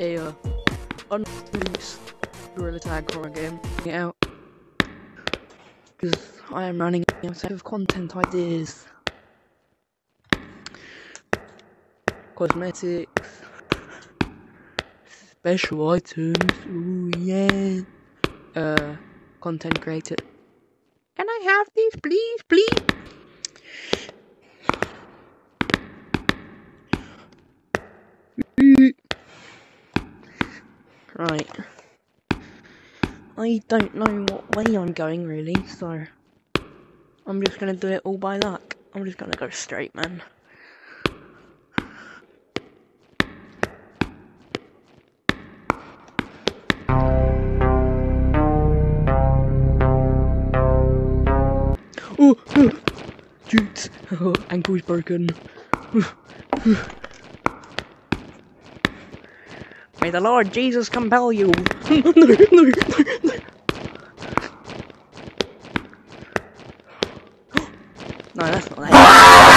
a uh, unreleased Gorilla Tag horror game out because I am running out of content ideas. Cosmetics, special items, ooh yeah. Uh, content creator. Can I have these, please, please? Right. I don't know what way I'm going really, so I'm just gonna do it all by luck. I'm just gonna go straight, man. Oh, oh, oh, ankle's broken. May the Lord Jesus compel you. no, that's not that.